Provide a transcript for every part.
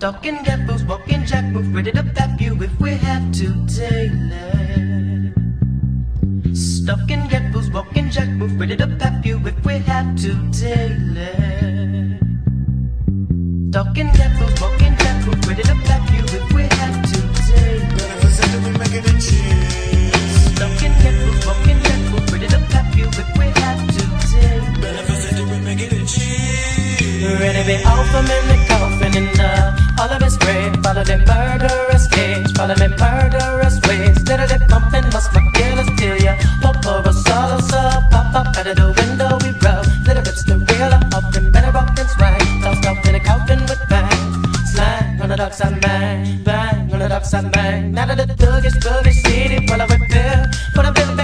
Talking devils, walking jack, move ready to tap you if we have to, Taylor. Stalking devils, walking jack, move ready to tap you if we have to, Taylor. Talking devils, walking jack, move ready to tap you if we have to, Taylor. Walking move ready to tap you if we have to, Taylor. Ready to be from in the and uh, all of his grave. Follow the murderous cage, follow the murderous ways. Little they pumping, must my killers till ya. Pop over salsa, pop up out of the window we rub. Little bits the real up, and better rock than swang. Tossed off in a coffin with bang. Slang on the dark side, bang, bang on the dark side, bang. Now that the thug is is city, repair. Put a bill back to my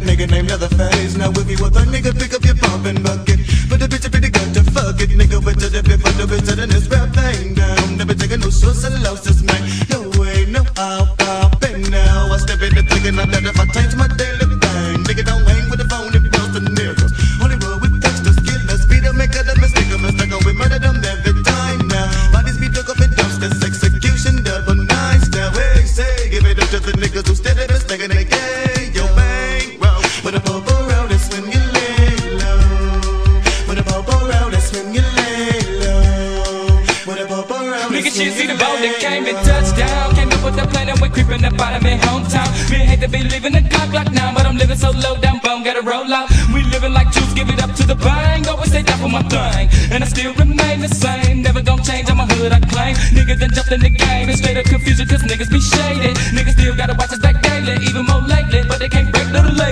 that nigga named Leatherface. Now if you a nigga, pick up your pump and bucket. But the bitch a pretty good to fuck it Nigga went to the bit for the bitch to this rap thing down. Never taking no socialosis, man. No way, no how, how, bang now. I step in the thing and I let if Nigga, see the boat that came and touched down. Came up with the plan and we creeping up out of my hometown. Me hate to be leaving the clock like now, but I'm living so low down bone, gotta roll out. We living like juice, give it up to the bang. Always stay down for my thing, and I still remain the same. Never gon' change, I'm a hood, I claim. Niggas done jumped in the game, and straight up confusion, cause niggas be shaded.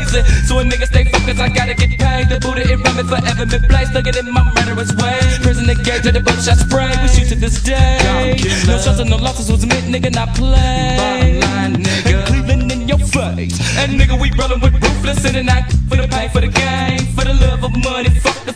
So a nigga stay focused, I gotta get paid. The Buddha, it run forever been placed. Look at it, my murderous way. Prison the gate to the buckshot spray, we shoot to this day. No shots and no losses was meant, nigga, not play. Bottom line, nigga. And Cleveland in your face. And nigga, we rollin' with ruthless and I for the pay for the game. For the love of money, fuck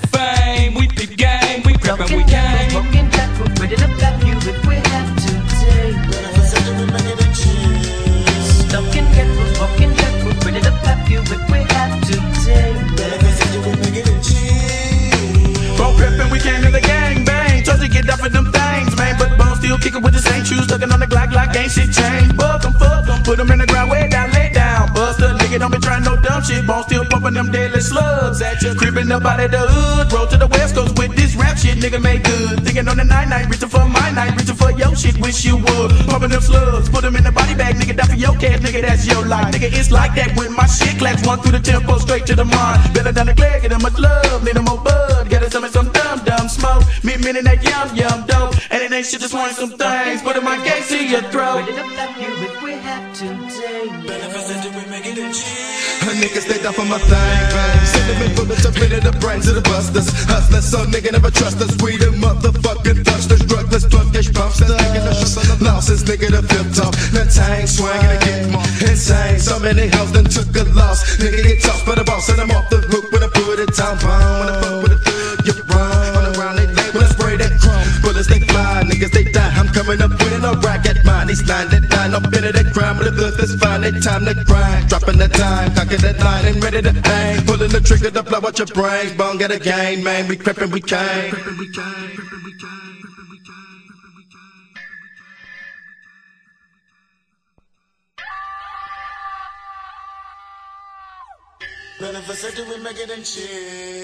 But bone kickin' with the same shoes, looking on the Glock like ain't shit changed. Buck 'em, fuck put 'em in the ground, way down, lay down. Bust Buster, nigga, don't be trying no dumb shit. Bone still pumping them deadly slugs at you. Creeping up out of the hood, roll to the west coast with this rap shit, nigga made good. Thinking on the night night, reaching for my night, reaching for your shit, wish you would. Pumping them slugs, put 'em in the body bag, nigga, die for your cash, nigga, that's your life. Nigga, it's like that with my shit, claps one through the tempo, straight to the mind. Better than the clear, get 'em much love, need 'em more bud, get us some some dumb dumb smoke. Me meaning that yum yum dope, and it ain't shit, just want some things. Put 'em on case in your throat. Ready to tap you if we have to, Taylor. A nigga stay down for my thing, bang. Sentiment full of jump into the brains of the busters. Hustlers, some nigga never trust us. We the motherfucking thugsters, drugless, drug cash pumpsters. Nigga, the shots on the losses, nigga, the flip top. The tank swinging and get more insane. So many hoes done took a loss. Nigga get tossed by the boss, and I'm off the hook when I put it down. Bomb. When I fuck coming up winning a rack at mine. These nine, that nine, up into that crime. But the filth is fine, they time to grind. Dropping the time, cocking that line, and ready to aim. Pulling the trigger to blow out your brains. Bone got a game, man. We creepin', we came. Beneficent, we make it and.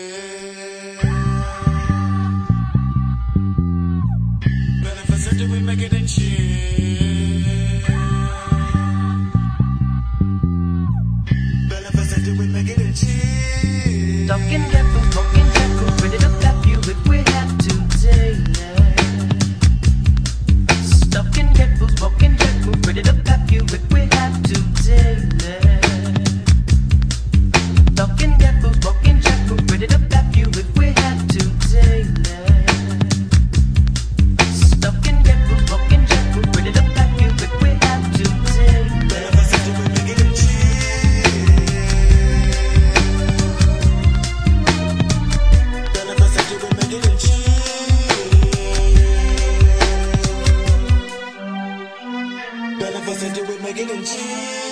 Shit. Talking 勇气